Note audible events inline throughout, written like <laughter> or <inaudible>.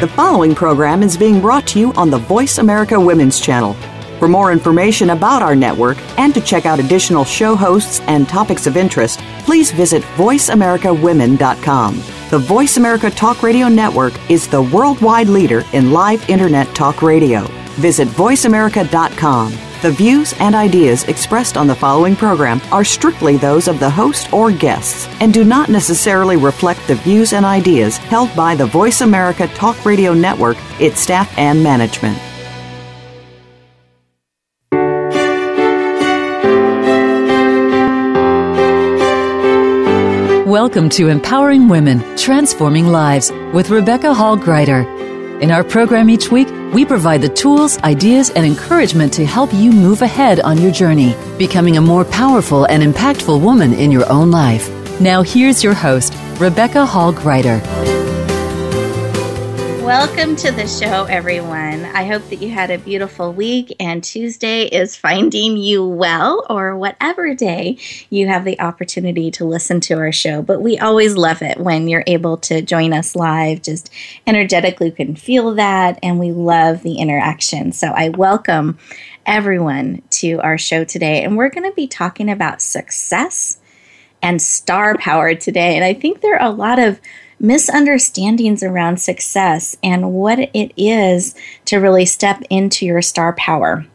The following program is being brought to you on the Voice America Women's Channel. For more information about our network and to check out additional show hosts and topics of interest, please visit VoiceAmericaWomen.com. The Voice America Talk Radio Network is the worldwide leader in live Internet talk radio. Visit VoiceAmerica.com. The views and ideas expressed on the following program are strictly those of the host or guests and do not necessarily reflect the views and ideas held by the Voice America Talk Radio Network, its staff, and management. Welcome to Empowering Women, Transforming Lives with Rebecca Hall Gruyter. In our program each week, we provide the tools, ideas, and encouragement to help you move ahead on your journey, becoming a more powerful and impactful woman in your own life. Now, here's your host, Rebecca Hall Gruyter. Welcome to the show, everyone. I hope that you had a beautiful week, and Tuesday is finding you well, or whatever day you have the opportunity to listen to our show. But we always love it when you're able to join us live. Just energetically, can feel that, and we love the interaction. So I welcome everyone to our show today, and we're going to be talking about success and star power today. And I think there are a lot of misunderstandings around success and what it is to really step into your star power.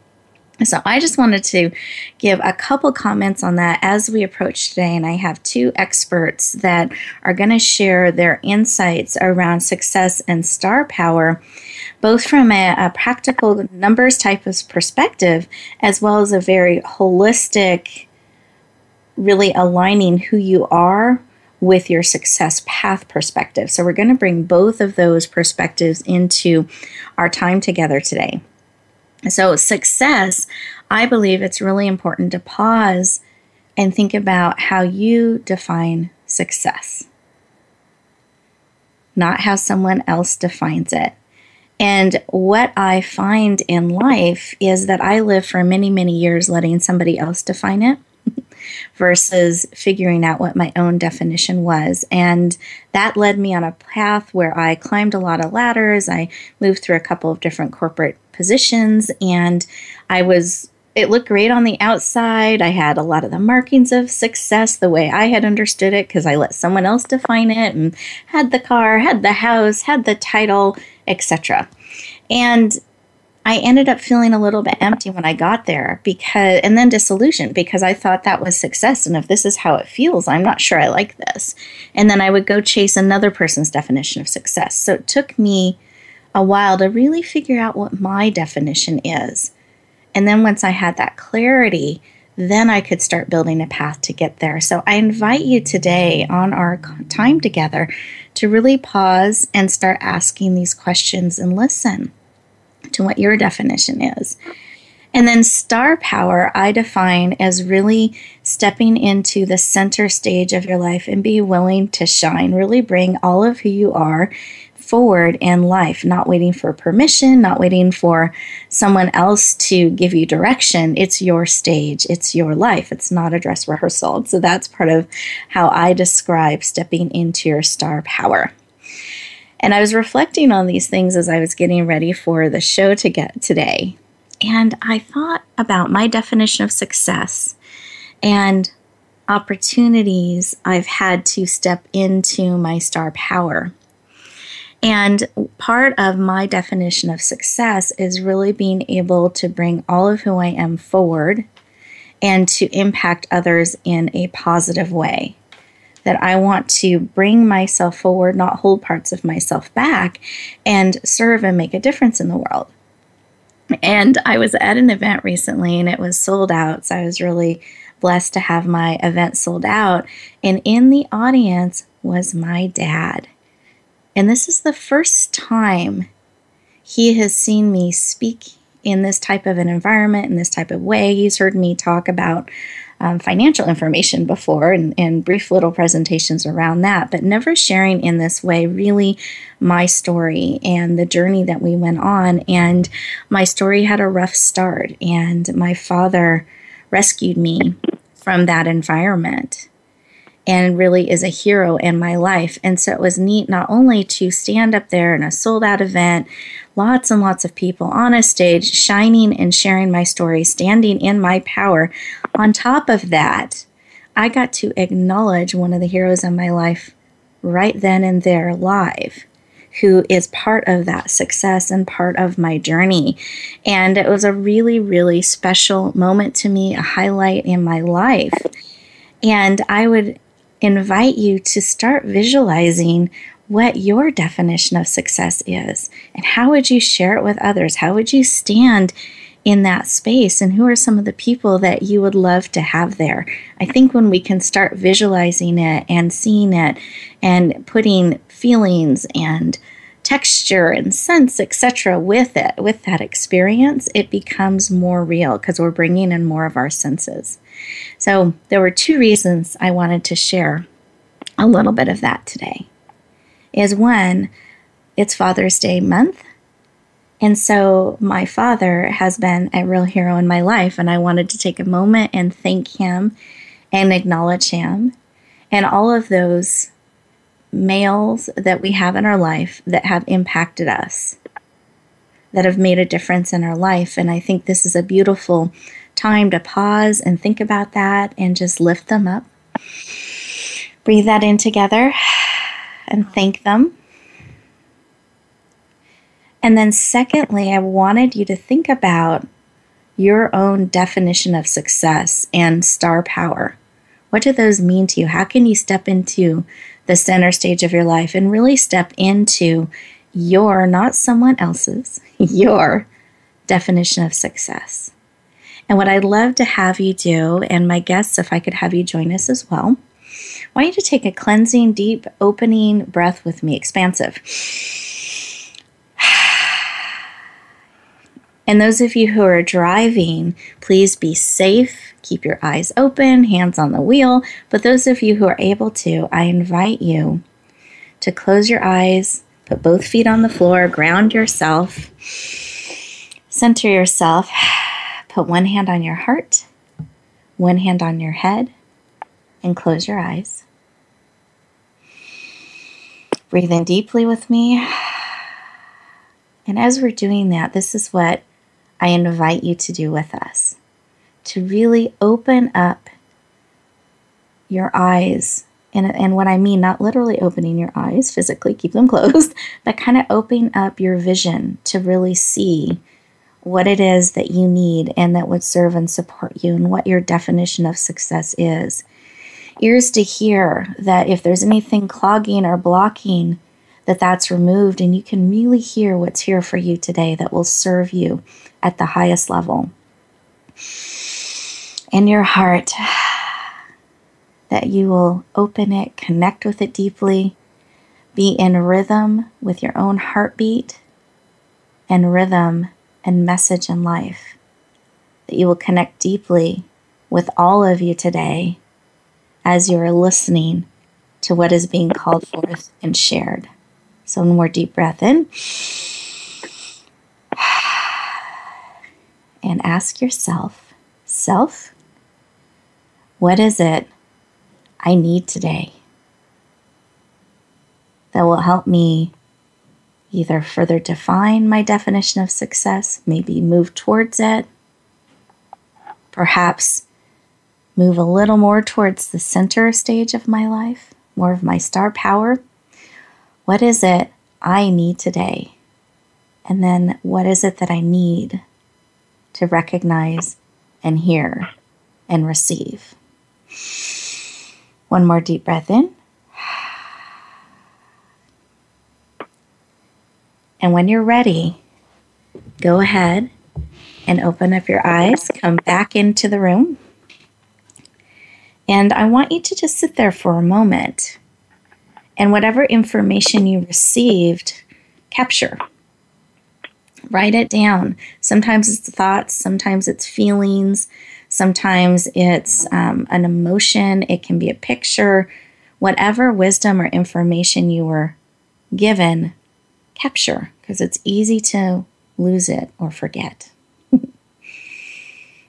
So, I just wanted to give a couple comments on that as we approach today. And I have two experts that are going to share their insights around success and star power, both from a, a, practical numbers type of perspective, as well as a very holistic, really aligning who you are with your success path perspective. So, we're going to bring both of those perspectives into our time together today. So, success, I believe it's really important to pause and think about how you define success, not how someone else defines it. And what I find in life is that I lived for many, many years letting somebody else define it versus figuring out what my own definition was. And that led me on a path where I climbed a lot of ladders. I moved through a couple of different corporate positions, and I was it looked great on the outside. I had a lot of the markings of success the way I had understood it because I let someone else define it and had the car, had the house, had the title, etc. And I ended up feeling a little bit empty when I got there because, and then disillusioned because I thought that was success. And if this is how it feels, I'm not sure I like this. And then I would go chase another person's definition of success. So it took me a while to really figure out what my definition is. And then once I had that clarity, then I could start building a path to get there. So I invite you today on our time together to really pause and start asking these questions and listen to what your definition is. And then star power, I define as really stepping into the center stage of your life and be willing to shine, really bring all of who you are forward in life, not waiting for permission, not waiting for someone else to give you direction. It's your stage, it's your life, it's not a dress rehearsal. So that's part of how I describe stepping into your star power. And I was reflecting on these things as I was getting ready for the show to get today. And I thought about my definition of success and opportunities I've had to step into my star power. And part of my definition of success is really being able to bring all of who I am forward and to impact others in a positive way that I want to bring myself forward, not hold parts of myself back, and serve and make a difference in the world. And I was at an event recently and it was sold out. So I was really blessed to have my event sold out. And in the audience was my dad. And this is the first time he has seen me speak in this type of an environment, in this type of way. He's heard me talk about um, financial information before and, and brief little presentations around that, but never sharing in this way really my story and the journey that we went on. And my story had a rough start, and my father rescued me from that environment. and really is a hero in my life. And so it was neat not only to stand up there in a sold out event, lots and lots of people on a stage, shining and sharing my story, standing in my power. On top of that, I got to acknowledge one of the heroes in my life right then and there live who is part of that success and part of my journey. And it was a really, really special moment to me, a highlight in my life. And I would invite you to start visualizing what your definition of success is and how would you share it with others? How would you stand in that space and who are some of the people that you would love to have there? I think when we can start visualizing it and seeing it and putting feelings and texture and sense etc with it with that experience it becomes more real because we're bringing in more of our senses so there were two reasons I wanted to share a little bit of that today. Is one, it's Father's Day month. And so my father has been a real hero in my life, and I wanted to take a moment and thank him and acknowledge him and all of those males that we have in our life that have impacted us, that have made a difference in our life. And I think this is a beautiful time to pause and think about that and just lift them up. Breathe that in together <sighs> and thank them. And then, secondly, I wanted you to think about your own definition of success and star power. What do those mean to you? How can you step into the center stage of your life and really step into your, not someone else's, <laughs> your definition of success? And what I'd love to have you do, and my guests, if I could have you join us as well, I want you to take a cleansing, deep, opening breath with me, expansive. And those of you who are driving, please be safe. Keep your eyes open, hands on the wheel. But those of you who are able to, I invite you to close your eyes, put both feet on the floor, ground yourself, center yourself. <sighs> Put one hand on your heart, one hand on your head, and close your eyes. Breathe in deeply with me. <sighs> And as we're doing that, this is what I invite you to do with us to really open up your eyes. And, and what I mean, not literally opening your eyes physically, keep them <laughs> closed, but kind of opening up your vision to really see what it is that you need and that would serve and support you and what your definition of success is. Ears to hear that if there's anything clogging or blocking, that that's removed and you can really hear what's here for you today that will serve you at the highest level. In your heart, <sighs> that you will open it, connect with it deeply, be in rhythm with your own heartbeat and rhythm and message in life. That you will connect deeply with all of you today as you are listening to what is being called forth and shared. So, one more deep breath in. <sighs> And ask yourself, self, what is it I need today that will help me either further define my definition of success, maybe move towards it, perhaps move a little more towards the center stage of my life, more of my star power. What is it I need today? And then what is it that I need to recognize and hear and receive? One more deep breath in. And when you're ready, go ahead and open up your eyes, come back into the room. And I want you to just sit there for a moment. And whatever information you received, capture. Write it down. Sometimes it's thoughts, sometimes it's feelings, sometimes it's um, an emotion, it can be a picture. Whatever wisdom or information you were given, capture because it's easy to lose it or forget. <laughs>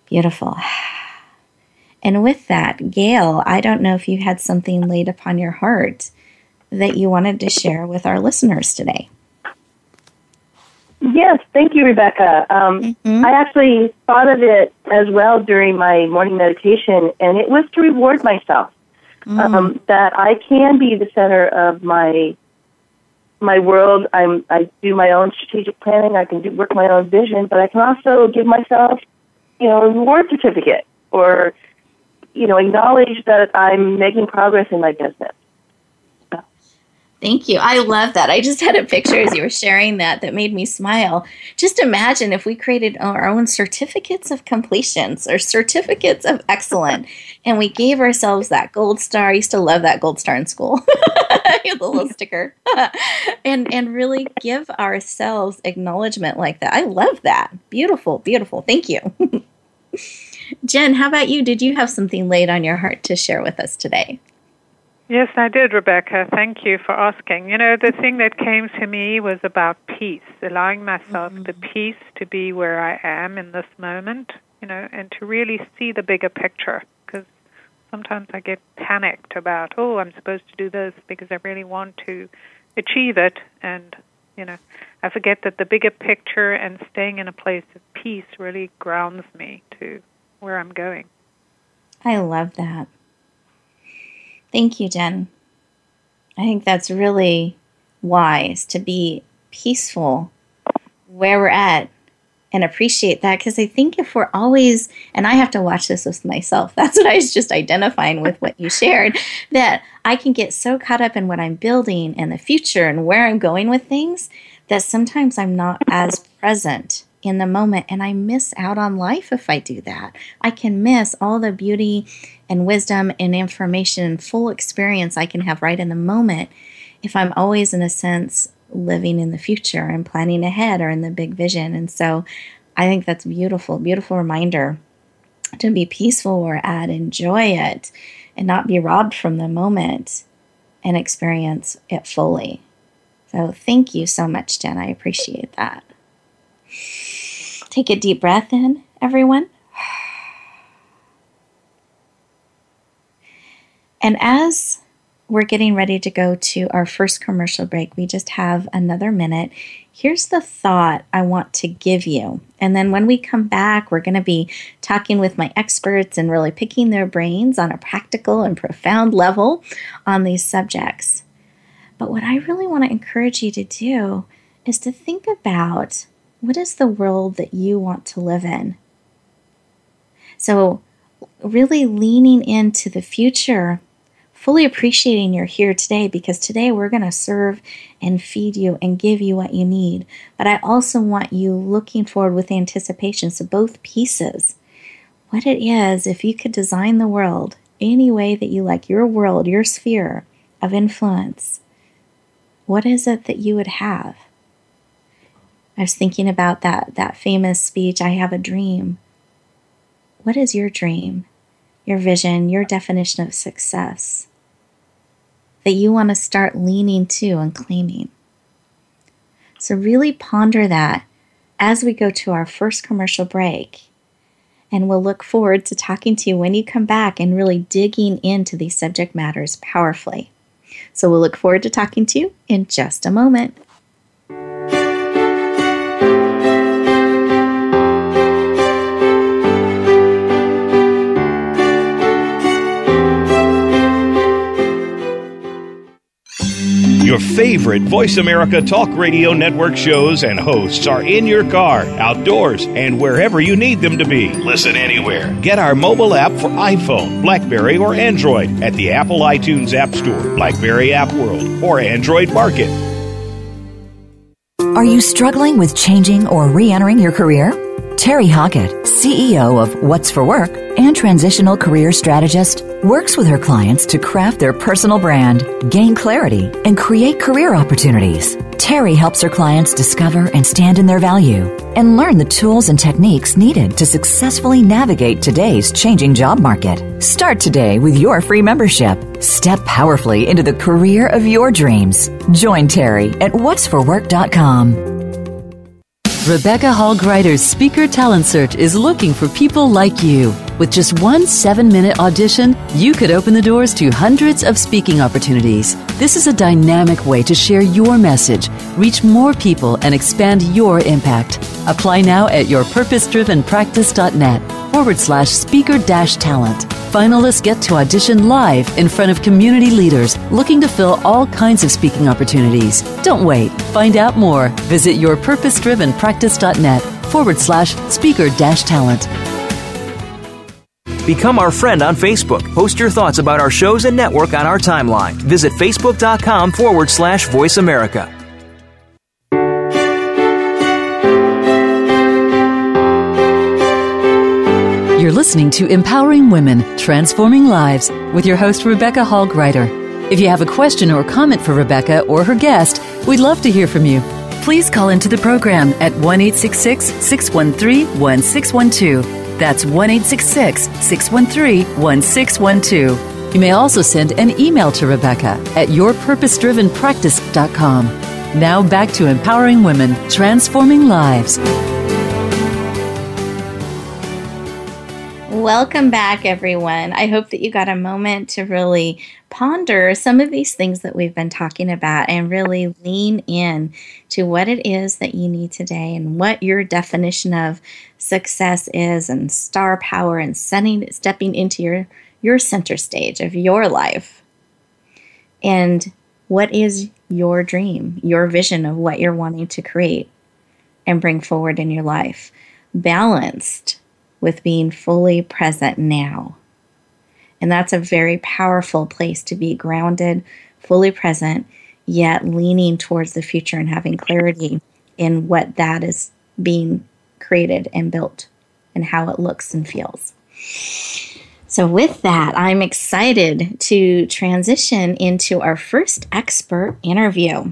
Beautiful. And with that, Gayle, I don't know if you had something laid upon your heart that you wanted to share with our listeners today. Yes, thank you, Rebecca. Um, mm-hmm. I actually thought of it as well during my morning meditation, and it was to reward myself mm. um, that I can be the center of my my world. I'm I do my own strategic planning. I can do work my own vision, but I can also give myself, you know, a reward certificate or, you know, acknowledge that I'm making progress in my business. Thank you. I love that. I just <laughs> had a picture as you were sharing that that made me smile. Just imagine if we created our own certificates of completions or certificates of excellence and we gave ourselves that gold star. I used to love that gold star in school. <laughs> the little <laughs> sticker. and and really give ourselves acknowledgement like that. I love that. Beautiful, beautiful. Thank you. Jen, how about you? Did you have something laid on your heart to share with us today? Yes, I did, Rebecca. Thank you for asking. You know, the thing that came to me was about peace, allowing myself mm-hmm. the peace to be where I am in this moment, you know, and to really see the bigger picture. Because sometimes I get panicked about, oh, I'm supposed to do this because I really want to achieve it. And, you know, I forget that the bigger picture and staying in a place of peace really grounds me to where I'm going. I love that. Thank you, Jen. I think that's really wise to be peaceful where we're at and appreciate that because I think if we're always, and I have to watch this with myself, <laughs> that's what I was just identifying with what you shared, that I can get so caught up in what I'm building and the future and where I'm going with things that sometimes I'm not as present in the moment and I miss out on life if I do that. I can miss all the beauty and wisdom and information and full experience I can have right in the moment if I'm always, in a sense, living in the future and planning ahead or in the big vision. And so I think that's beautiful, beautiful reminder to be peaceful where at, enjoy it, and not be robbed from the moment and experience it fully. So thank you so much, Jen. I appreciate that. Take a deep breath in, everyone. And as we're getting ready to go to our first commercial break, we just have another minute. Here's the thought I want to give you. And then when we come back, we're going to be talking with my experts and really picking their brains on a practical and profound level on these subjects. But what I really want to encourage you to do is to think about what is the world that you want to live in? So, really leaning into the future, fully appreciating you're here today because today we're going to serve and feed you and give you what you need. But I also want you looking forward with anticipation. So, both pieces. What it is, if you could design the world any way that you like, your world, your sphere of influence, what is it that you would have? I was thinking about that that famous speech, I have a dream. What is your dream? Your vision, your definition of success that you want to start leaning to and claiming. So really ponder that as we go to our first commercial break. And we'll look forward to talking to you when you come back and really digging into these subject matters powerfully. So we'll look forward to talking to you in just a moment. Your favorite Voice America Talk Radio Network shows and hosts are in your car, outdoors, and wherever you need them to be. Listen anywhere. Get our mobile app for iPhone, Blackberry, or Android at the Apple iTunes App Store, Blackberry App World, or Android Market. Are you struggling with changing or re entering your career? Terry Hockett, CEO of What's for Work and transitional career strategist, works with her clients to craft their personal brand, gain clarity, and create career opportunities. Terry helps her clients discover and stand in their value and learn the tools and techniques needed to successfully navigate today's changing job market. Start today with your free membership. Step powerfully into the career of your dreams. Join Terry at what'sforwork.com. Rebecca Hall Gruyter's Speaker Talent Search is looking for people like you. With just one seven minute audition, you could open the doors to hundreds of speaking opportunities. This is a dynamic way to share your message, reach more people, and expand your impact. Apply now at yourpurposedrivenpractice.net forward slash speaker dash talent. Finalists get to audition live in front of community leaders looking to fill all kinds of speaking opportunities. Don't wait. Find out more. Visit yourpurposedrivenpractice.net forward slash speaker dash talent. Become our friend on Facebook. Post your thoughts about our shows and network on our timeline. Visit facebook.com forward slash voice America. You're listening to Empowering Women, Transforming Lives with your host, Rebecca Hall Gruyter. If you have a question or comment for Rebecca or her guest, we'd love to hear from you. Please call into the program at 1 613 1612. That's 1 613 1612. You may also send an email to Rebecca at yourpurposedrivenpractice.com. Now back to empowering women, transforming lives. Welcome back, everyone. I hope that you got a moment to really ponder some of these things that we've been talking about and really lean in to what it is that you need today and what your definition of success is and star power and setting stepping into your your center stage of your life. And what is your dream, your vision of what you're wanting to create and bring forward in your life? Balanced with being fully present now. And that's a very powerful place to be grounded, fully present, yet leaning towards the future and having clarity in what that is being created and built and how it looks and feels. So, with that, I'm excited to transition into our first expert interview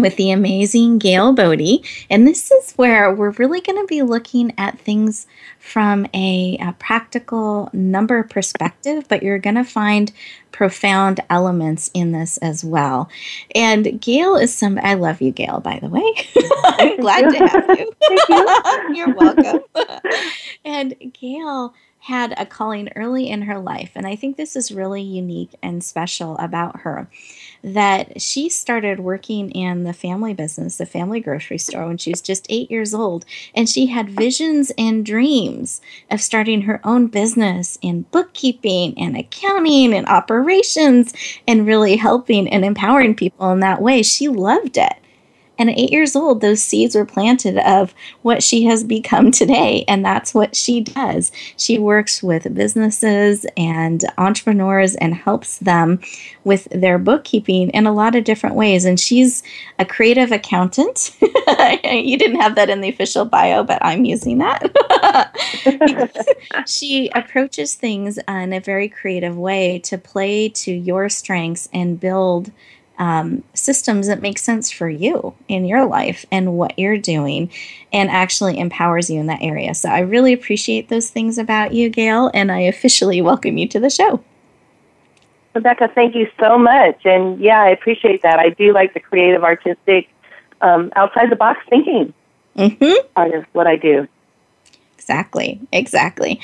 with the amazing Gayle Bode. And this is where we're really going to be looking at things from a, a practical number perspective, but you're going to find profound elements in this as well. And Gayle is some, I love you, Gayle, by the way. <laughs> I'm glad to have you. <laughs> <laughs> you. you're welcome. and Gayle had a calling early in her life. And I think this is really unique and special about her that she started working in the family business, the family grocery store, when she was just eight years old. And she had visions and dreams of starting her own business in bookkeeping and accounting and operations and really helping and empowering people in that way. She loved it. And at eight years old, those seeds were planted of what she has become today. And that's what she does. She works with businesses and entrepreneurs and helps them with their bookkeeping in a lot of different ways. And she's a creative accountant. <laughs> you didn't have that in the official bio, but I'm using that. <laughs> she approaches things in a very creative way to play to your strengths and build um, systems that make sense for you in your life and what you're doing and actually empowers you in that area. So I really appreciate those things about you, Gayle, and I officially <laughs> welcome you to the show. Rebecca, thank you so much. And yeah, I appreciate that. I do like the creative, artistic, um, outside the box thinking mm-hmm. part of what I do. Exactly, exactly.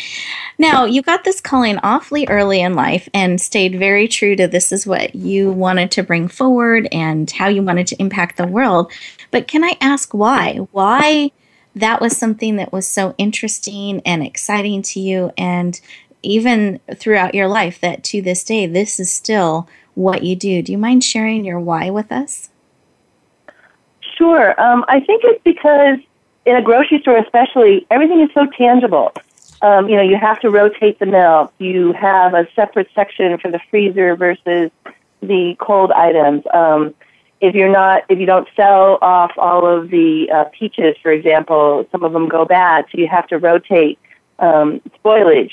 Now, you got this calling awfully early in life and stayed very true to this is what you wanted to bring forward and how you wanted to impact the world. But can I ask why? Why that was something that was so interesting and exciting to you, and even throughout your life, that to this day, this is still what you do. Do you mind sharing your why with us? Sure. Um, I think it's because in a grocery store, especially, everything is so tangible. Um, you know, you have to rotate the milk. You have a separate section for the freezer versus the cold items. Um, if you're not, if you don't sell off all of the uh, peaches, for example, some of them go bad, so you have to rotate um, spoilage.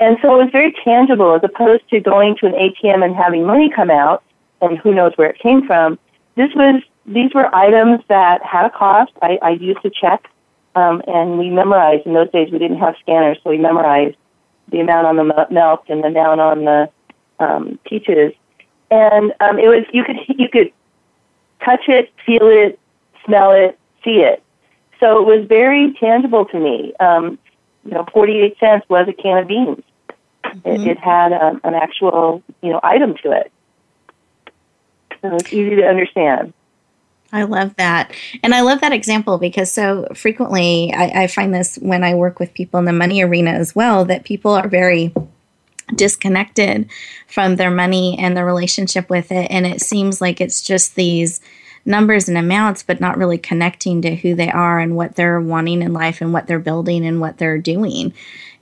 And so it was very tangible as opposed to going to an ATM and having money come out and who knows where it came from. This was these were items that had a cost. I, I used a check um, and we memorized. In those days, we didn't have scanners, so we memorized the amount on the milk and the amount on the um, peaches. And um, it was you could <laughs> you could touch it, feel it, smell it, see it. So it was very tangible to me. Um, you know, 48 cents was a can of beans. Mm-hmm. It, it, had um, an actual, you know, item to it. So it's easy to understand. I love that. And I love that example because so frequently I, I, find this when I work with people in the money arena as well that people are very disconnected from their money and their relationship with it. And it seems like it's just these numbers and amounts, but not really connecting to who they are and what they're wanting in life and what they're building and what they're doing.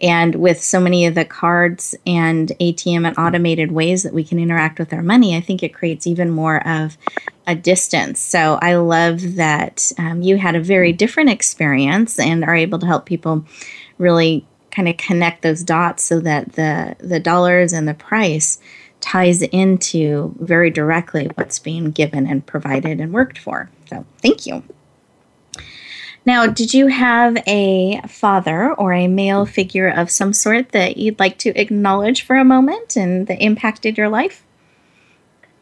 And with so many of the cards and ATM and automated ways that we can interact with our money, I think it creates even more of a distance. So I love that um, you had a very different experience and are able to help people really kind of connect those dots so that the the dollars and the price ties into very directly what's being given and provided and worked for. So, thank you. Now, did you have a father or a male figure of some sort that you'd like to acknowledge for a moment and that impacted your life?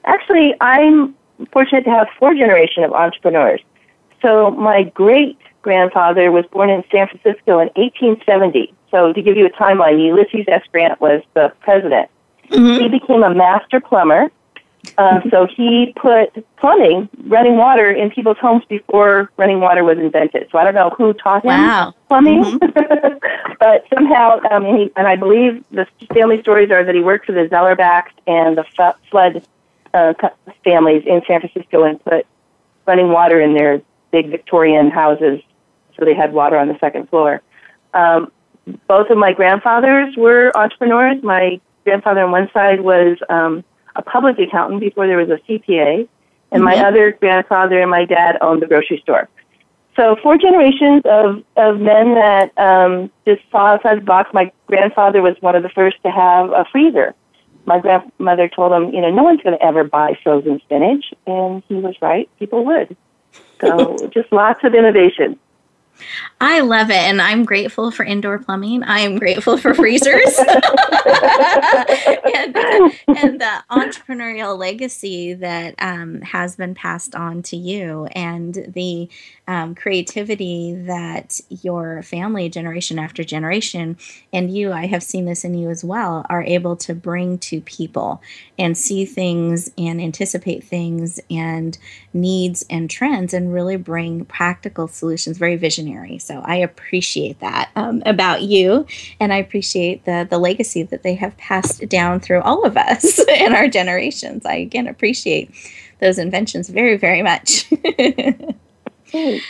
Actually, I'm fortunate to have four generations of entrepreneurs. So, my great grandfather was born in San Francisco in 1870. So, to give you a timeline, Ulysses S. Grant was the president. Mm-hmm. He became a master plumber. Uh, so he put plumbing, running water, in people's homes before running water was invented. So I don't know who taught him wow. plumbing, mm-hmm. <laughs> but somehow, um, and, he, and I believe the family stories are that he worked for the Zellerbachs and the f- flood uh, families in San Francisco and put running water in their big Victorian houses, so they had water on the second floor. Um, both of my grandfathers were entrepreneurs. My grandfather on one side was um, a public accountant before there was a CPA, and mm-hmm. my other grandfather and my dad owned the grocery store. So four generations of, of men that um, just saw outside the box. My grandfather was one of the first to have a freezer. My grandmother told him, you know, no one's going to ever buy frozen spinach, and he was right. People would. So <laughs> just lots of innovation. I love it, and I'm grateful for indoor plumbing. I am grateful for freezers <laughs> and, and, the entrepreneurial legacy that um, has been passed on to you, and the um, creativity that your family, generation after generation, and you, I have seen this in you as well, are able to bring to people and see things and anticipate things and needs and trends, and really bring practical solutions. Very visionary visionary. So I appreciate that um, about you, and I appreciate the the legacy that they have passed down through all of us <laughs> in our generations. I again appreciate those inventions very very much. <laughs>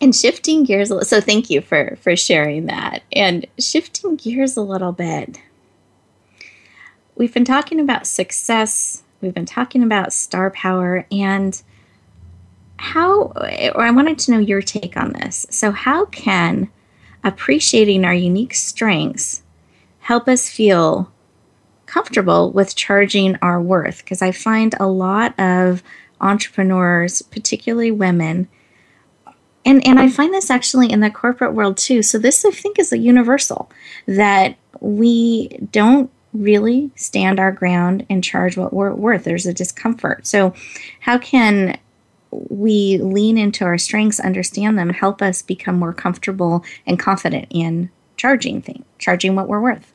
and shifting gears a little, so thank you for for sharing that. And shifting gears a little bit, we've been talking about success. We've been talking about star power and how, or I wanted to know your take on this. So, how can appreciating our unique strengths help us feel comfortable with charging our worth? Because I find a lot of entrepreneurs, particularly women, and, and I find this actually in the corporate world too. So, this I think is a universal that we don't really stand our ground and charge what we're worth. There's a discomfort. So, how can we lean into our strengths, understand them, help us become more comfortable and confident in charging things, charging what we're worth?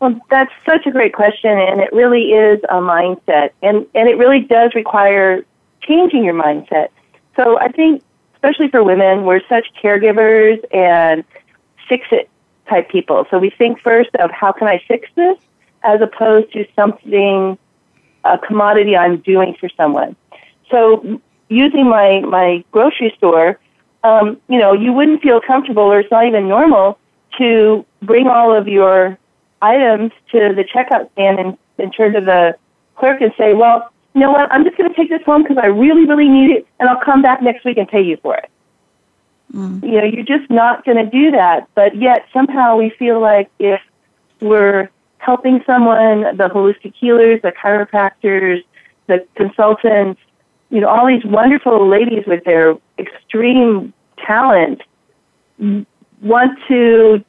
Well, that's such a great question, and it really is a mindset, and and it really does require changing your mindset. So I think, especially for women, we're such caregivers and fix it type people. So we think first of how can I fix this, as opposed to something a commodity I'm doing for someone. So using my, my grocery store, um, you know, you wouldn't feel comfortable or it's not even normal to bring all of your items to the checkout stand and, and turn to the clerk and say, well, you know what, I'm just going to take this home because I really, really need it and I'll come back next week and pay you for it. Mm. You know, you're just not going to do that. But yet somehow we feel like if we're helping someone, the holistic healers, the chiropractors, the consultants, you know, all these wonderful ladies with their extreme talent want to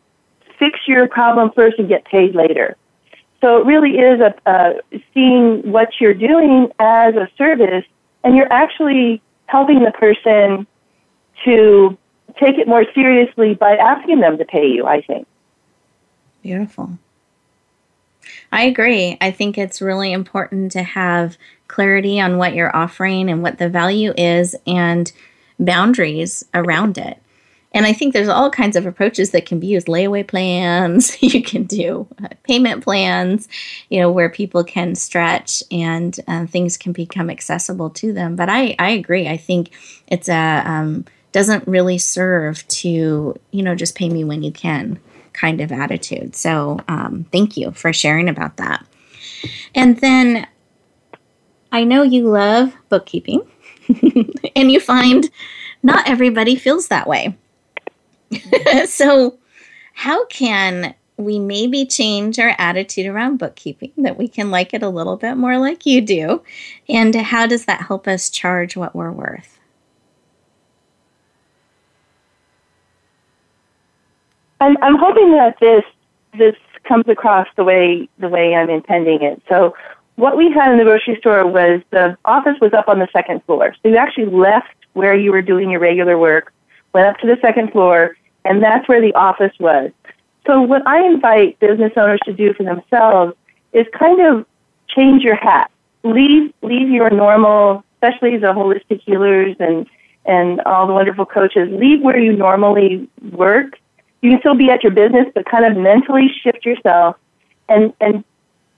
fix your problem first and get paid later. So it really is a, seeing what you're doing as a service, and you're actually helping the person to take it more seriously by asking them to pay you, I think. Beautiful. I agree. I think it's really important to have clarity on what you're offering and what the value is and boundaries around it. And I think there's all kinds of approaches that can be used layaway plans, <laughs> you can do uh, payment plans, you know, where people can stretch and uh, things can become accessible to them. But I, I agree. I think it's a, um, doesn't really serve to, you know, just pay me when you can kind of attitude. So um, thank you for sharing about that. And then I know you love bookkeeping <laughs> and you find not everybody feels that way. <laughs> so, how can we maybe change our attitude around bookkeeping that we can like it a little bit more like you do? And how does that help us charge what we're worth? I'm, I'm hoping that this this comes across the way the way I'm intending it. So what we had in the grocery store was the office was up on the second floor. So you actually left where you were doing your regular work, went up to the second floor, and that's where the office was. So what I invite business owners to do for themselves is kind of change your hat. Leave leave your normal, especially the holistic healers and and all the wonderful coaches. Leave where you normally work. You can still be at your business, but kind of mentally shift yourself and and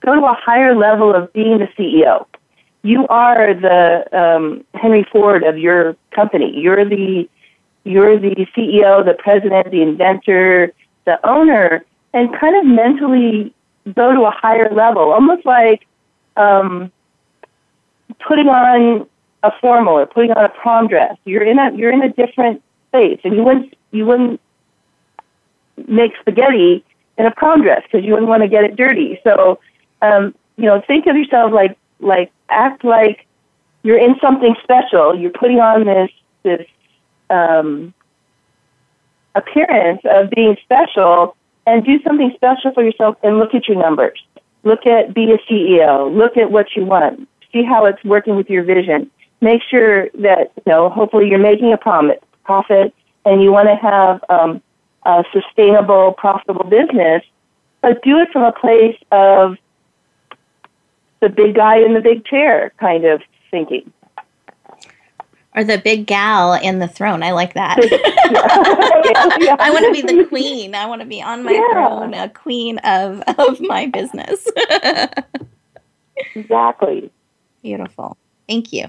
go to a higher level of being the CEO. You are the um, Henry Ford of your company. You're the you're the CEO, the president, the inventor, the owner, and kind of mentally go to a higher level, almost like um, putting on a formal or putting on a prom dress. You're in a you're in a different space, and you wouldn't you wouldn't make spaghetti in a prom dress because you wouldn't want to get it dirty. So, um, you know, think of yourself like like act like you're in something special. You're putting on this this um, appearance of being special and do something special for yourself and look at your numbers. Look at be a CEO. Look at what you want. See how it's working with your vision. Make sure that you know. Hopefully, you're making a profit, profit, and you want to have um, a sustainable, profitable business. But do it from a place of the big guy in the big chair kind of thinking or the big gal in the throne. I like that. yeah. <laughs> I want to be the queen. I want to be on my yeah. throne, a queen of of my business. <laughs> exactly. Beautiful. Thank you.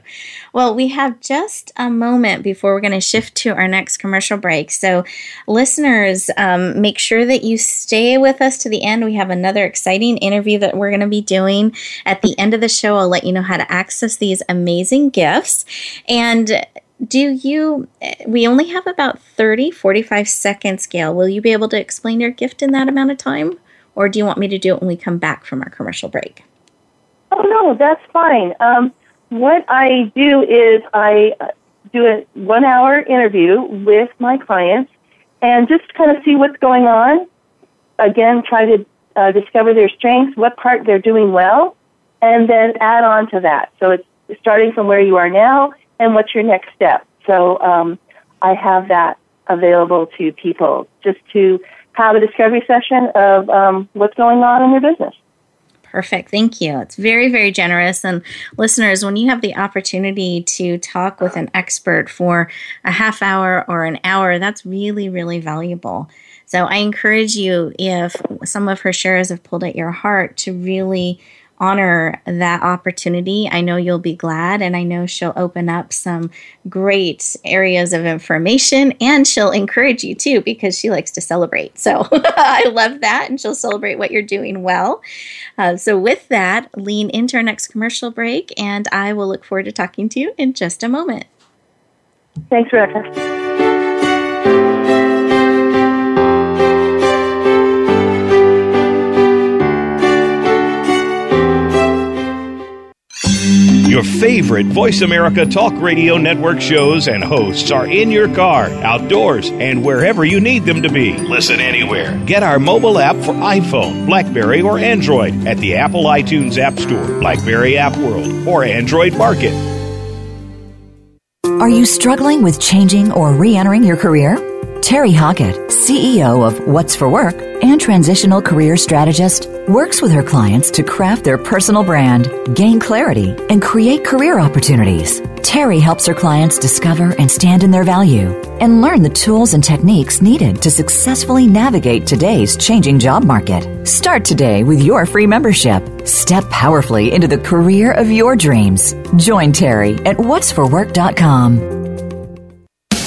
Well, we have just a moment before we're going to shift to our next commercial break. So, listeners, um, make sure that you stay with us to the end. We have another exciting interview that we're going to be doing. At the end of the show, I'll let you know how to access these amazing gifts. And do you, we only have about 30, 45 seconds, Gayle. Will you be able to explain your gift in that amount of time? Or do you want me to do it when we come back from our commercial break? Oh, no, that's fine. Um, what I do is I uh, do a one hour interview with my clients and just kind of see what's going on. Again, try to uh, discover their strengths, what part they're doing well, and then add on to that. So it's starting from where you are now and what's your next step. So um, I have that available to people just to have a discovery session of um, what's going on in their business. Perfect. Thank you. It's very, very generous. And listeners, when you have the opportunity to talk with an expert for a half hour or an hour, that's really, really valuable. So I encourage you, if some of her shares have pulled at your heart, to really honor that opportunity. I know you'll be glad, and I know she'll open up some great areas of information and she'll encourage you too because she likes to celebrate. So <laughs> I love that, and she'll celebrate what you're doing well. Uh, so, with that, lean into our next commercial break, and I will look forward to talking to you in just a moment. Thanks, Rebecca. Your favorite Voice America Talk Radio Network shows and hosts are in your car, outdoors, and wherever you need them to be. Listen anywhere. Get our mobile app for iPhone, Blackberry, or Android at the Apple iTunes App Store, Blackberry App World, or Android Market. Are you struggling with changing or re entering your career? Terry Hockett, CEO of What's for Work and transitional career strategist, works with her clients to craft their personal brand, gain clarity, and create career opportunities. Terry helps her clients discover and stand in their value and learn the tools and techniques needed to successfully navigate today's changing job market. Start today with your free membership. Step powerfully into the career of your dreams. Join Terry at what'sforwork.com.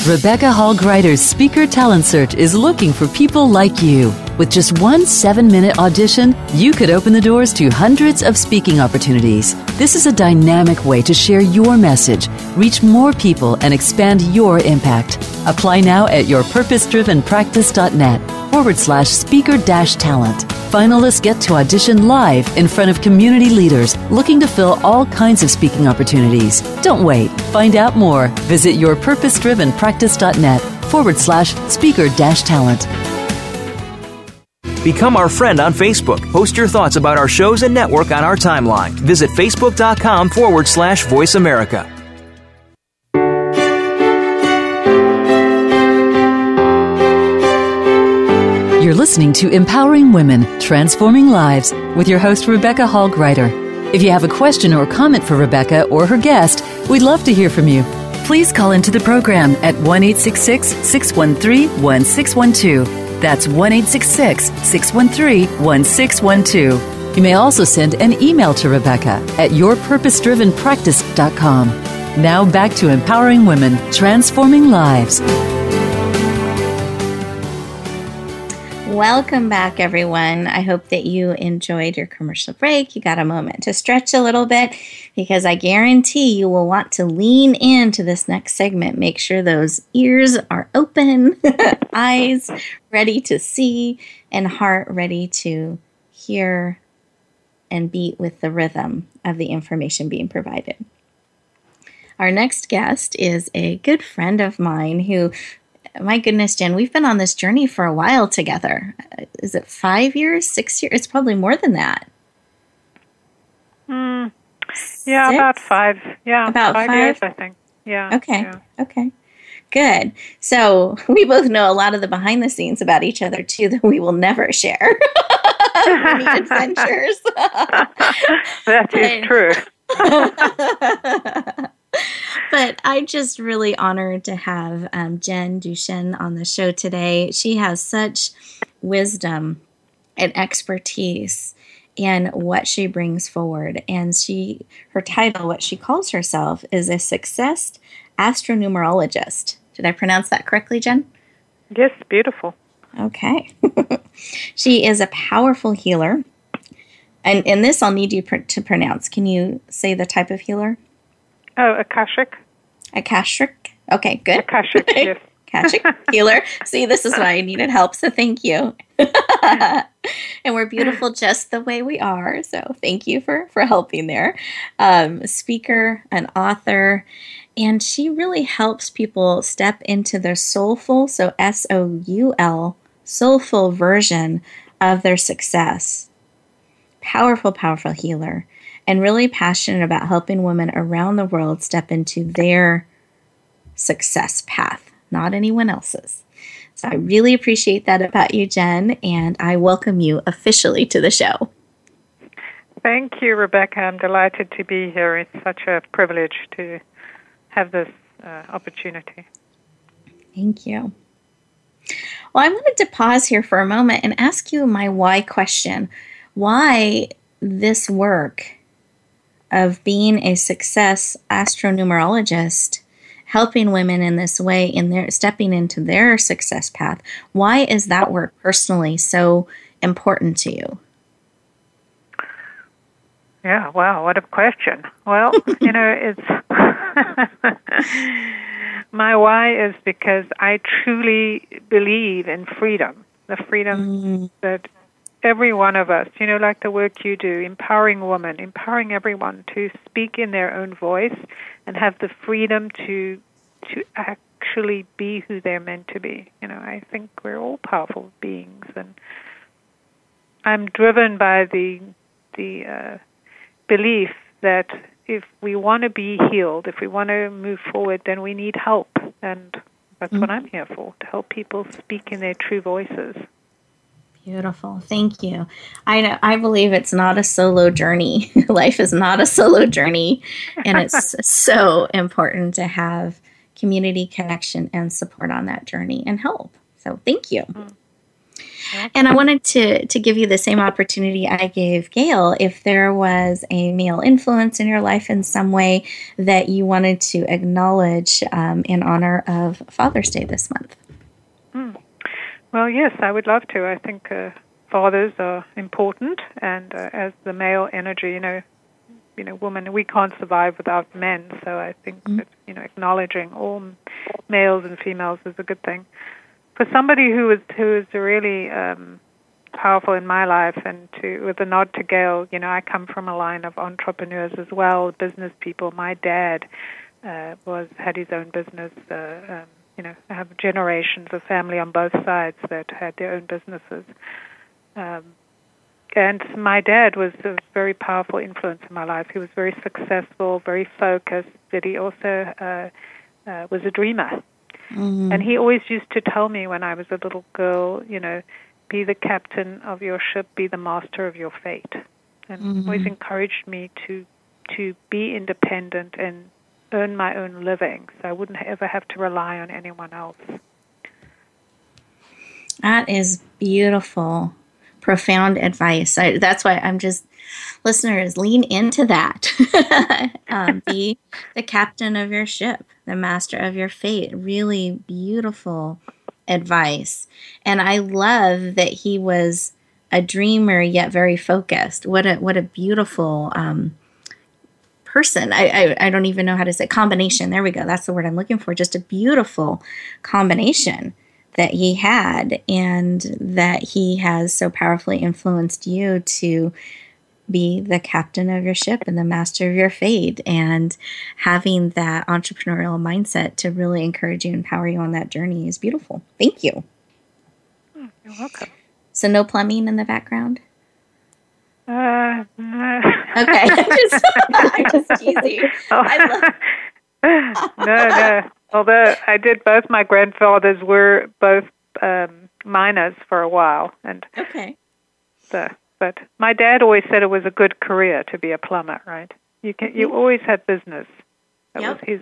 Rebecca Hall Gruyter's Speaker Talent Search is looking for people like you. With just one seven minute audition, you could open the doors to hundreds of speaking opportunities. This is a dynamic way to share your message, reach more people, and expand your impact. Apply now at yourpurposedrivenpractice.net forward slash speaker dash talent. Finalists get to audition live in front of community leaders looking to fill all kinds of speaking opportunities. Don't wait. Find out more. Visit yourpurposedrivenpractice.net forward slash speaker dash talent. Become our friend on Facebook. Post your thoughts about our shows and network on our timeline. Visit facebook.com forward slash voice America. You're listening to Empowering Women, Transforming Lives with your host, Rebecca Hall Gruyter. If you have a question or comment for Rebecca or her guest, we'd love to hear from you. Please call into the program at 1 613 1612. That's 1 613 1612. You may also send an email to Rebecca at yourpurposedrivenpractice.com. Now back to empowering women, transforming lives. Welcome back, everyone. I hope that you enjoyed your commercial break. You got a moment to stretch a little bit because I guarantee you will want to lean into this next segment. Make sure those ears are open, <laughs> eyes ready to see, and heart ready to hear and beat with the rhythm of the information being provided. Our next guest is a good friend of mine who my goodness, Jen, we've been on this journey for a while together. Is it five years, six years? It's probably more than that. Mm, yeah, Six? about five. Yeah, about five, five, years, I think. Yeah. Okay. Yeah. Okay. Good. So <laughs> we both know a lot of the behind the scenes about each other too that we will never share. <laughs> <laughs> Adventures. that is true. <laughs> but I'm just really honored to have um, Jen Duchene on the show today. She has such wisdom and expertise in what she brings forward, and she her title, what she calls herself, is a success astronumerologist. Did I pronounce that correctly, Jen? Yes, beautiful. Okay. <laughs> she is a powerful healer. And, and this I'll need you pr- to pronounce. Can you say the type of healer? Oh, Akashic. Akashic. Okay, good. Akashic, <laughs> yes. Akashic <laughs> healer. See, this is why I needed help, so thank you. <laughs> and we're beautiful just the way we are, so thank you for for helping there. Um, speaker, an author, and she really helps people step into their soulful, so S O U L, soulful version of their success. Powerful, powerful healer and really passionate about helping women around the world step into their success path, not anyone else's. So I really appreciate that about you, Jen, and I welcome you officially to the show. Thank you, Rebecca. I'm delighted to be here. It's such a privilege to have this uh, opportunity. Thank you. Well, I wanted to pause here for a moment and ask you my why question. Why this work of being a success astronumerologist helping women in this way in their stepping into their success path why is that work personally so important to you yeah wow what a question well you know <laughs> it's <laughs> my why is because i truly believe in freedom the freedom mm. that every one of us, you know, like the work you do, empowering women, empowering everyone to speak in their own voice and have the freedom to to actually be who they're meant to be. You know, I think we're all powerful beings and I'm driven by the the uh, belief that if we want to be healed, if we want to move forward, then we need help, and that's mm-hmm. what I'm here for to help people speak in their true voices. Beautiful. Thank you. I I believe it's not a solo journey. <laughs> Life is not a solo journey, and it's <laughs> so important to have community connection and support on that journey and help. So, thank you. Mm. And I wanted to to give you the same opportunity I gave Gayle. If there was a male influence in your life in some way that you wanted to acknowledge um, in honor of Father's Day this month. Well, yes, I would love to. I think uh, fathers are important, and uh, as the male energy, you know, you know, women, we can't survive without men. So I think mm-hmm. that you know, acknowledging all males and females is a good thing. For somebody who is who is really um, powerful in my life, and to with a nod to Gayle, you know, I come from a line of entrepreneurs as well, business people. My dad uh, was had his own business. Uh, um, you know, I have generations of family on both sides that had their own businesses. Um, and my dad was a very powerful influence in my life. He was very successful, very focused, but he also uh, uh, was a dreamer. Mm-hmm. And he always used to tell me when I was a little girl, you know, be the captain of your ship, be the master of your fate. And mm-hmm. always encouraged me to to be independent and earn my own living, so I wouldn't ever have to rely on anyone else. That is beautiful, profound advice. I, that's why I'm just listeners lean into that. <laughs> um, be <laughs> the captain of your ship, the master of your fate. Really beautiful advice, and I love that he was a dreamer yet very focused. What a what a beautiful. Um, person. I, I, I don't even know how to say combination. There we go. That's the word I'm looking for. Just a beautiful combination that he had and that he has so powerfully influenced you to be the captain of your ship and the master of your fate and having that entrepreneurial mindset to really encourage you and empower you on that journey is beautiful. Thank you. Hmm, you're welcome. So no plumbing in the background? Uh, okay, <laughs> just, <laughs> just teasing. Oh. <laughs> no, no. Although I did, both my grandfathers were both um, miners for a while, and okay. The, but my dad always said it was a good career to be a plumber. Right? You can, you mm-hmm. always had business. That yep. was his.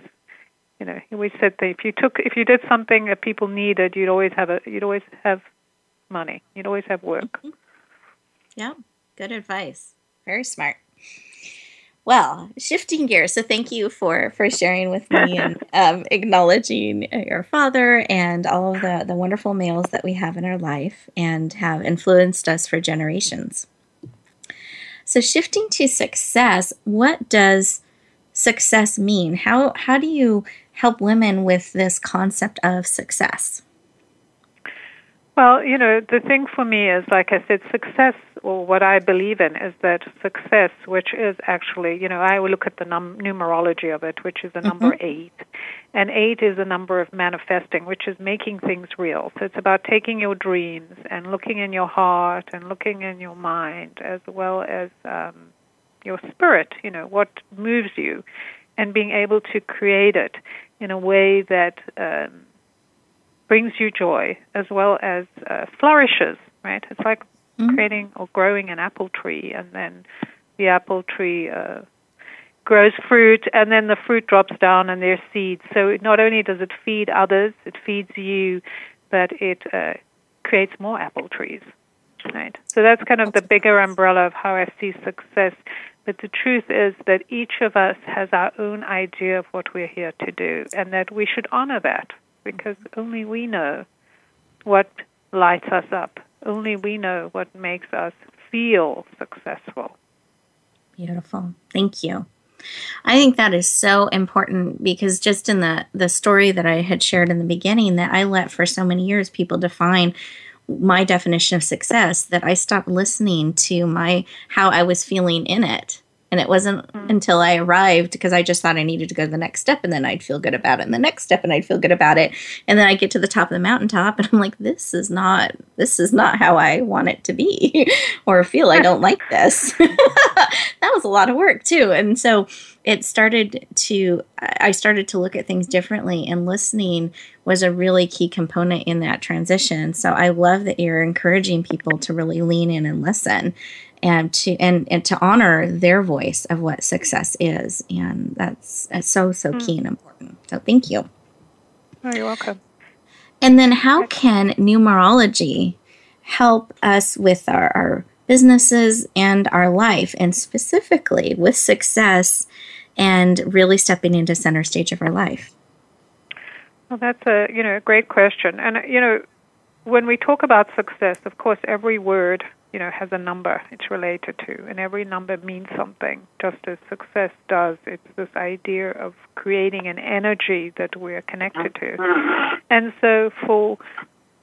You know, he always said that if you took, if you did something that people needed, you'd always have a, you'd always have money. You'd always have work. Mm-hmm. Yeah. Good advice. Very smart. Well, shifting gears. So thank you for for sharing with me <laughs> and um, acknowledging your father and all of the the wonderful males that we have in our life and have influenced us for generations. So shifting to success, what does success mean? How how do you help women with this concept of success? Well, you know, the thing for me is, like I said, success, or what I believe in, is that success, which is actually, you know, I will look at the num- numerology of it, which is the mm-hmm. number eight. And eight is a number of manifesting, which is making things real. So it's about taking your dreams and looking in your heart and looking in your mind, as well as um, your spirit, you know, what moves you, and being able to create it in a way that. Um, brings you joy as well as uh, flourishes, right? It's like mm-hmm. creating or growing an apple tree, and then the apple tree uh, grows fruit, and then the fruit drops down, and there's seeds. So not only does it feed others, it feeds you, but it uh, creates more apple trees, right? So that's kind of the bigger umbrella of how I see success. But the truth is that each of us has our own idea of what we're here to do, and that we should honor that because only we know what lights us up. Only we know what makes us feel successful. Beautiful. Thank you. I think that is so important because just in the the story that I had shared in the beginning that I let for so many years people define my definition of success that I stopped listening to my how I was feeling in it And it wasn't mm-hmm. until I arrived because I just thought I needed to go to the next step and then I'd feel good about it. And the next step and I'd feel good about it. And then I get to the top of the mountaintop and I'm like, this is not this is not how I want it to be <laughs> or feel I don't like this. <laughs> that was a lot of work too. And so it started to I started to look at things differently and listening was a really key component in that transition. So I love that you're encouraging people to really lean in and listen and to and, and to honor their voice of what success is. And that's, that's so so mm. key and important. So thank you. Oh, you're welcome. And then how can numerology help us with our, our businesses and our life and specifically with success and really stepping into center stage of our life? Well, that's a you know a great question, and you know when we talk about success, of course, every word you know has a number it's related to, and every number means something. Just as success does, it's this idea of creating an energy that we're connected to, and so for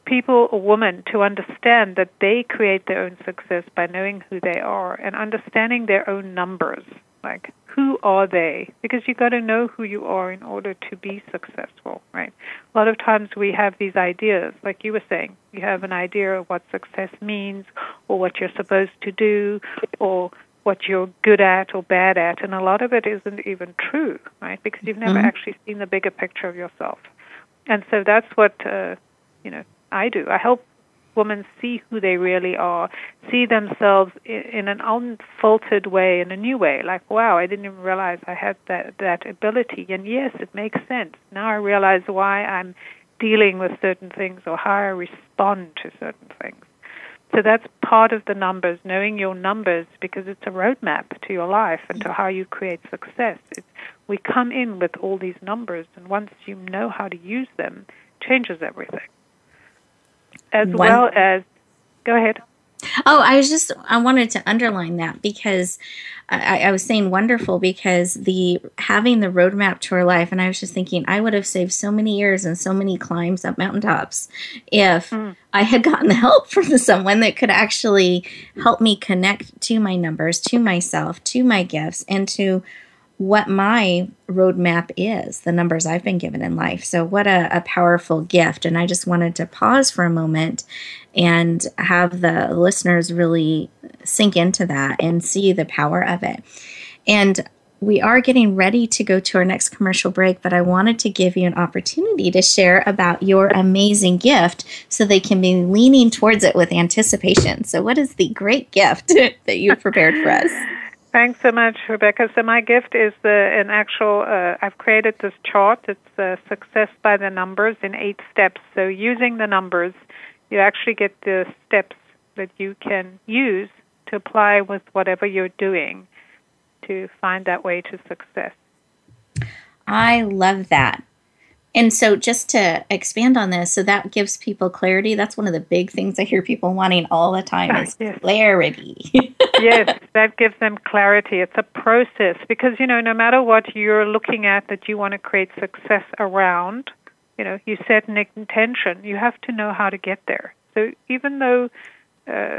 people or women to understand that they create their own success by knowing who they are and understanding their own numbers like who are they? Because you've got to know who you are in order to be successful, right? A lot of times we have these ideas, like you were saying, you have an idea of what success means, or what you're supposed to do, or what you're good at or bad at, and a lot of it isn't even true, right? Because you've never mm-hmm. actually seen the bigger picture of yourself, and so that's what uh, you know I do. I help women see who they really are, see themselves in, an unfiltered way, in a new way. Like, wow, I didn't even realize I had that that ability. And yes, it makes sense. Now I realize why I'm dealing with certain things or how I respond to certain things. So that's part of the numbers, knowing your numbers, because it's a roadmap to your life and to how you create success. It's, we come in with all these numbers, and once you know how to use them, changes everything as One. well as go ahead. Oh, I was just I wanted to underline that because I, I, was saying wonderful because the having the roadmap to our life, and I was just thinking I would have saved so many years and so many climbs up mountaintops if mm. I had gotten the <laughs> help from someone that could actually help me connect to my numbers, to myself, to my gifts, and to what my roadmap is, the numbers I've been given in life. So, what a, a, powerful gift. And I just wanted to pause for a moment and have the listeners really sink into that and see the power of it. And we are getting ready to go to our next commercial break, but I wanted to give you an opportunity to share about your amazing gift so they can be leaning towards it with anticipation. So, what is the great gift <laughs> that you've prepared for us? <laughs> Thanks so much, Rebecca. So my gift is the an actual. Uh, I've created this chart. It's uh, success by the numbers in eight steps. So using the numbers, you actually get the steps that you can use to apply with whatever you're doing to find that way to success. I love that. And so, just to expand on this, so that gives people clarity. That's one of the big things I hear people wanting all the time <laughs> is yes. clarity. <laughs> yes, that gives them clarity. It's a process because, you know, no matter what you're looking at that you want to create success around, you know, you set an intention, you have to know how to get there. So, even though uh,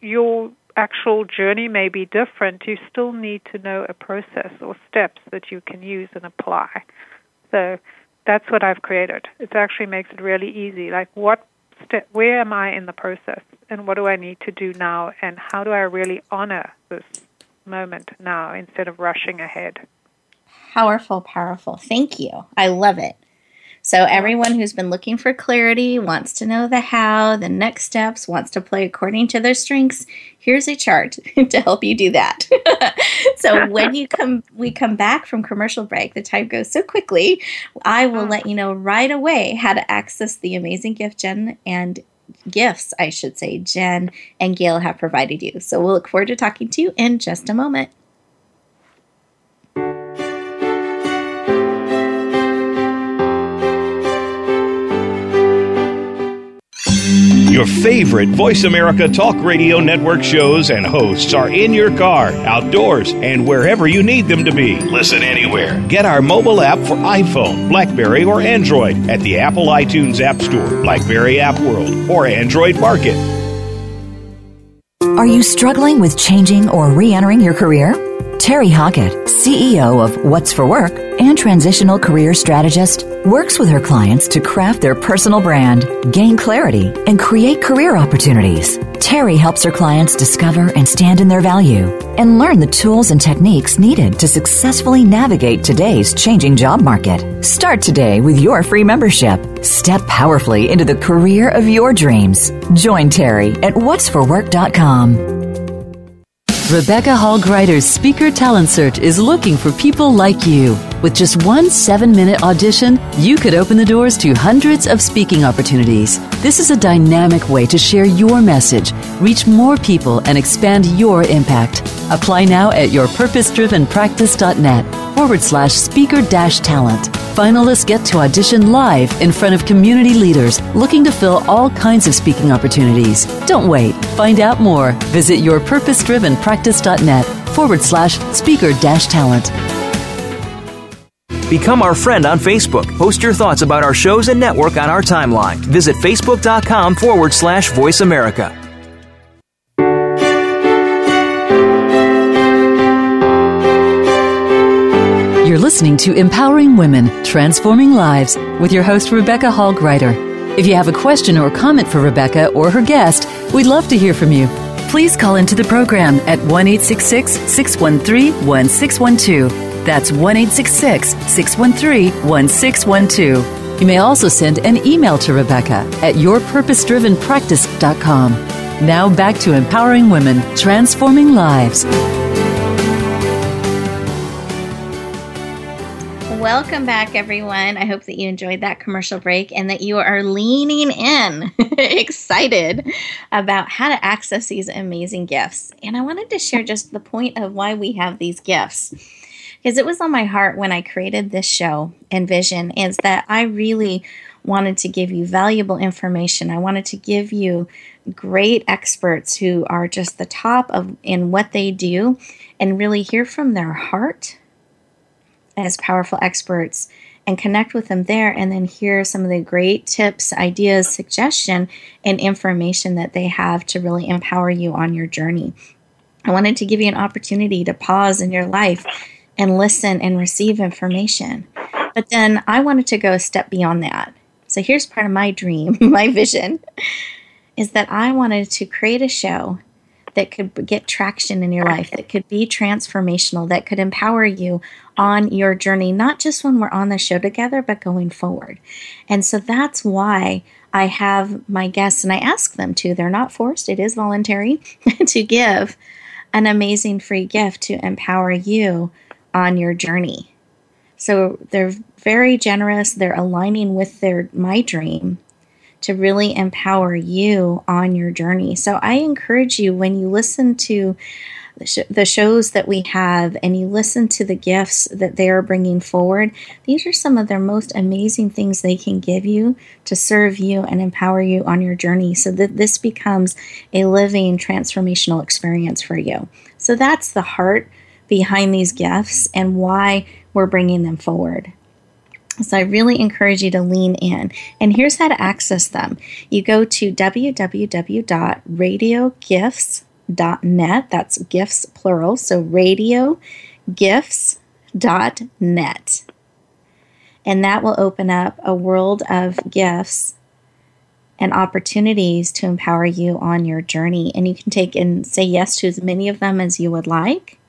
your actual journey may be different, you still need to know a process or steps that you can use and apply. So, that's what I've created. It actually makes it really easy. Like, what step, where am I in the process, and what do I need to do now, and how do I really honor this moment now instead of rushing ahead? Powerful, powerful. Thank you. I love it. So, everyone who's been looking for clarity, wants to know the how, the next steps, wants to play according to their strengths, here's a chart <laughs> to help you do that. <laughs> so, when you come, we come back from commercial break, the time goes so quickly. I will mm. let you know right away how to access the amazing gift Jen and gifts, I should say, Jen and Gayle have provided you. So, we'll look forward to talking to you in just a moment. Your favorite Voice America Talk Radio Network shows and hosts are in your car, outdoors, and wherever you need them to be. Listen anywhere. Get our mobile app for iPhone, Blackberry, or Android at the Apple iTunes App Store, Blackberry App World, or Android Market. Are you struggling with changing or re entering your career? Terry Hockett, CEO of What's for Work and transitional career strategist, works with her clients to craft their personal brand, gain clarity, and create career opportunities. Terry helps her clients discover and stand in their value and learn the tools and techniques needed to successfully navigate today's changing job market. Start today with your free membership. Step powerfully into the career of your dreams. Join Terry at what'sforwork.com. Rebecca Hall Gruyter's Speaker Talent Search is looking for people like you. With just one seven minute audition, you could open the doors to hundreds of speaking opportunities. This is a dynamic way to share your message, reach more people, and expand your impact. Apply now at yourpurposedrivenpractice.net forward slash speaker dash talent. Finalists get to audition live in front of community leaders looking to fill all kinds of speaking opportunities. Don't wait. Find out more. Visit yourpurposedrivenpractice.net forward slash speaker dash talent. Become our friend on Facebook. Post your thoughts about our shows and network on our timeline. Visit facebook.com forward slash voice America. You're listening to Empowering Women, Transforming Lives with your host, Rebecca Hall Gruyter. If you have a question or comment for Rebecca or her guest, we'd love to hear from you. Please call into the program at 1 613 1612. That's 1 613 1612. You may also send an email to Rebecca at yourpurposedrivenpractice.com. Now back to empowering women, transforming lives. Welcome back, everyone. I hope that you enjoyed that commercial break and that you are leaning in, <laughs> excited about how to access these amazing gifts. And I wanted to share just the point of why we have these gifts. Because it was on my heart when I created this show and vision, is that I really wanted to give you valuable information. I wanted to give you great experts who are just the top of in what they do and really hear from their heart as powerful experts and connect with them there and then hear some of the great tips, ideas, suggestion, and information that they have to really empower you on your journey. I wanted to give you an opportunity to pause in your life and listen and receive information. But then I wanted to go a step beyond that. So here's part of my dream, <laughs> my vision is that I wanted to create a show that could get traction in your life, that could be transformational, that could empower you on your journey, not just when we're on the show together, but going forward. And so that's why I have my guests and I ask them to. They're not forced, it is voluntary <laughs> to give an amazing free gift to empower you on your journey. So they're very generous, they're aligning with their my dream to really empower you on your journey. So I encourage you when you listen to the, sh- the shows that we have and you listen to the gifts that they are bringing forward, these are some of their most amazing things they can give you to serve you and empower you on your journey so that this becomes a living transformational experience for you. So that's the heart behind these gifts and why we're bringing them forward. So I really encourage you to lean in. And here's how to access them. You go to www.radiogifts.net. That's gifts plural. So radio radiogifts.net. And that will open up a world of gifts and opportunities to empower you on your journey. And you can take and say yes to as many of them as you would like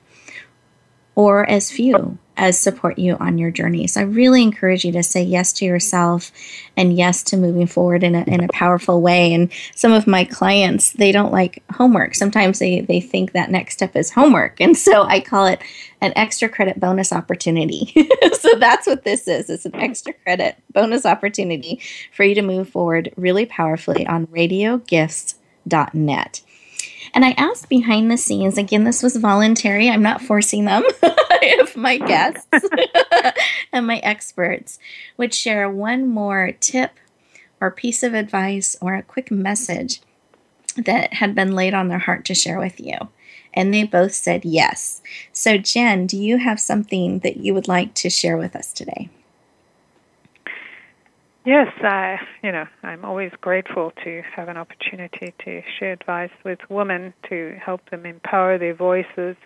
or as few as support you on your journey. So I really encourage you to say yes to yourself and yes to moving forward in a, in a powerful way. And some of my clients, they don't like homework. Sometimes they, they think that next step is homework. And so I call it an extra credit bonus opportunity. <laughs> so that's what this is. It's an extra credit bonus opportunity for you to move forward really powerfully on radiogifts.net. And I asked behind the scenes, again, this was voluntary, I'm not forcing them, <laughs> if my guests <laughs> and my experts would share one more tip or piece of advice or a quick message that had been laid on their heart to share with you. And they both said yes. So, Jen, do you have something that you would like to share with us today? Yes, I, you know, I'm always grateful to have an opportunity to share advice with women to help them empower their voices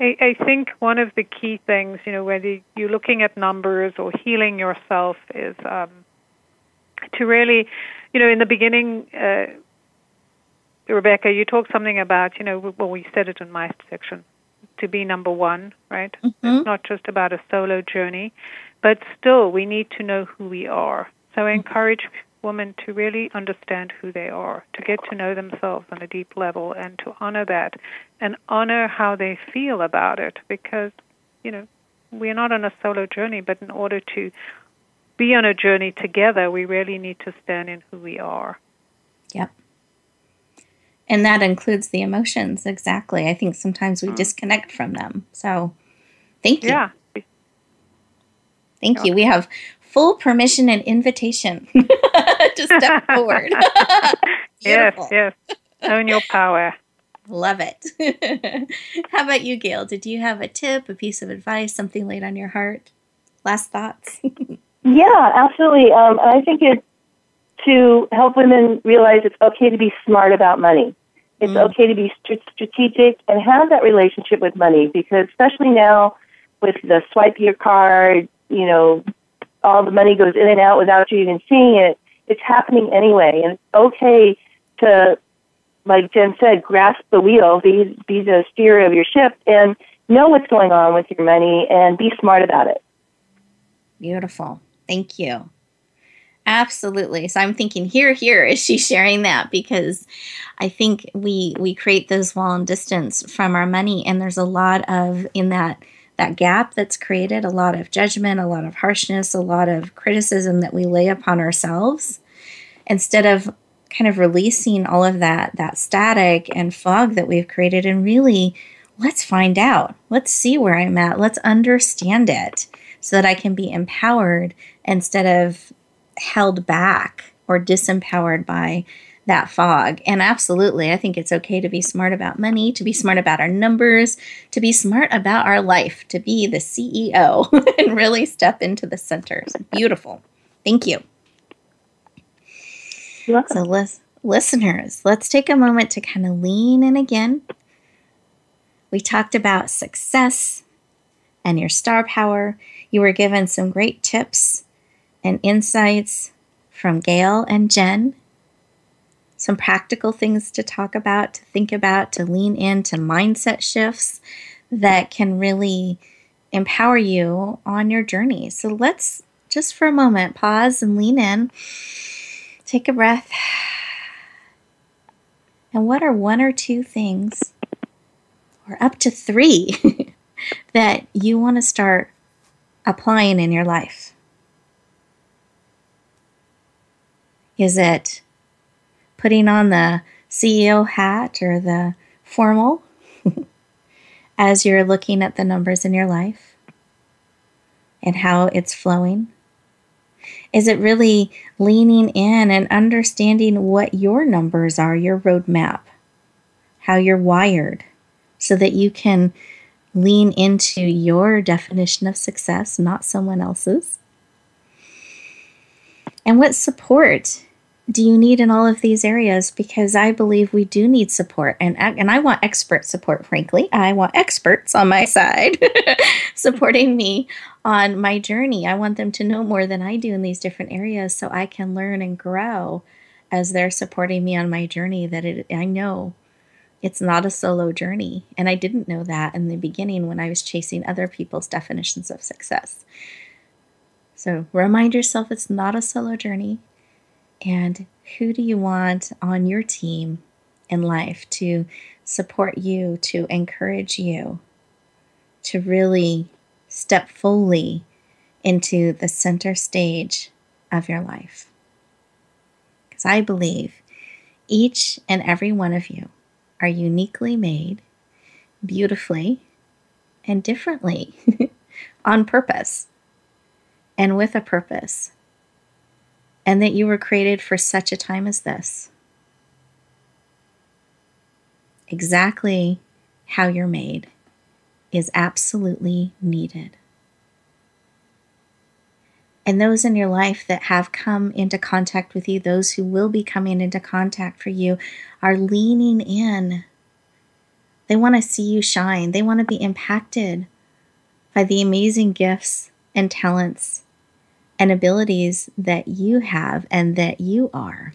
I, I think one of the key things, you know, whether you're looking at numbers or healing yourself, is um, to really, you know, in the beginning, uh, Rebecca, you talked something about, you know, well, we said it in my section, to be number one, right? Mm-hmm. It's not just about a solo journey, but still, we need to know who we are. So I encourage women to really understand who they are, to get to know themselves on a deep level, and to honor that, and honor how they feel about it, because, you know, we're not on a solo journey, but in order to be on a journey together, we really need to stand in who we are. Yep. And that includes the emotions, exactly. I think sometimes we mm. disconnect from them. So thank you. Yeah. Thank you. We have full permission and invitation <laughs> to step <laughs> forward. <laughs> yes, yes. Own your power. Love it. How about you, Gayle? Did you have a tip, a piece of advice, something laid on your heart? Last thoughts? yeah, absolutely. Um, I think it to help women realize it's okay to be smart about money. It's mm. okay to be st- strategic and have that relationship with money because, especially now with the swipe your card, you know, all the money goes in and out without you even seeing it. It's happening anyway, and it's okay to, like Jen said, grasp the wheel, be be the steer of your ship, and know what's going on with your money and be smart about it. Beautiful. Thank you. Absolutely. So I'm thinking here, here is she sharing that because I think we we create those wall and distance from our money, and there's a lot of in that that gap that's created a lot of judgment, a lot of harshness, a lot of criticism that we lay upon ourselves instead of kind of releasing all of that that static and fog that we've created and really let's find out. Let's see where I'm at. Let's understand it so that I can be empowered instead of held back or disempowered by that fog. And absolutely, I think it's okay to be smart about money, to be smart about our numbers, to be smart about our life, to be the CEO <laughs> and really step into the center. Beautiful. Thank you. So, lis- listeners, let's take a moment to kind of lean in again. We talked about success and your star power. You were given some great tips and insights from Gayle and Jen some practical things to talk about, to think about, to lean into mindset shifts that can really empower you on your journey. So let's just for a moment pause and lean in. Take a breath. And what are one or two things, or up to three, <laughs> that you want to start applying in your life? Is it putting on the CEO hat or the formal <laughs> as you're looking at the numbers in your life and how it's flowing? Is it really leaning in and understanding what your numbers are, your roadmap, how you're wired, so that you can lean into your definition of success, not someone else's? And what support do you need in all of these areas because I believe we do need support and and I want expert support frankly. I want experts on my side <laughs> supporting me on my journey. I want them to know more than I do in these different areas so I can learn and grow as they're supporting me on my journey that it, I know it's not a solo journey and I didn't know that in the beginning when I was chasing other people's definitions of success. So remind yourself it's not a solo journey. And who do you want on your team in life to support you, to encourage you, to really step fully into the center stage of your life? Because I believe each and every one of you are uniquely made, beautifully, and differently <laughs> on purpose and with a purpose and that you were created for such a time as this. Exactly how you're made is absolutely needed. And those in your life that have come into contact with you, those who will be coming into contact for you, are leaning in They want to see you shine. They want to be impacted by the amazing gifts and talents and abilities that you have and that you are.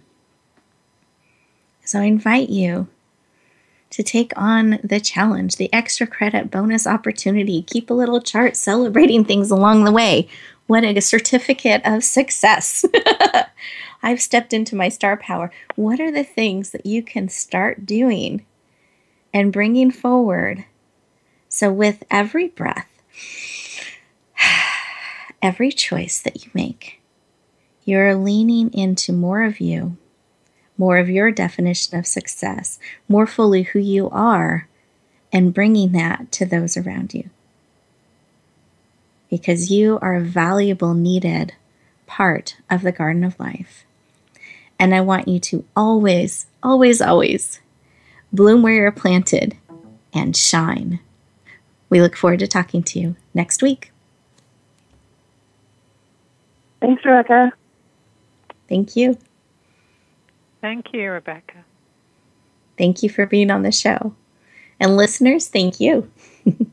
So I invite you to take on the challenge, the extra credit bonus opportunity. Keep a little chart celebrating things along the way. What a certificate of success! <laughs> I've stepped into my star power. What are the things that you can start doing and bringing forward? So, with every breath, every choice that you make, you're leaning into more of you, more of your definition of success, more fully who you are, and bringing that to those around you. Because you are a valuable, needed part of the garden of life. And I want you to always, always, always bloom where you're planted and shine. We look forward to talking to you next week. Thanks, Rebecca. Thank you. Thank you, Rebecca. Thank you for being on the show. And listeners, thank you. <laughs>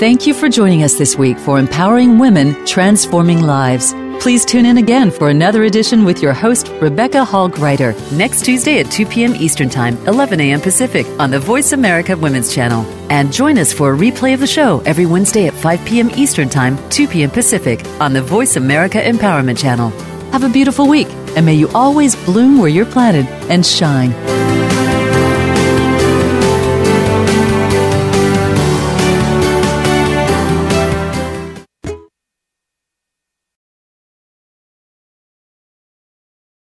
Thank you for joining us this week for Empowering Women, Transforming Lives. Please tune in again for another edition with your host, Rebecca Hall Gruyter, next Tuesday at 2 p.m. Eastern Time, 11 a.m. Pacific, on the Voice America Women's Channel. And join us for a replay of the show every Wednesday at 5 p.m. Eastern Time, 2 p.m. Pacific, on the Voice America Empowerment Channel. Have a beautiful week, and may you always bloom where you're planted and shine.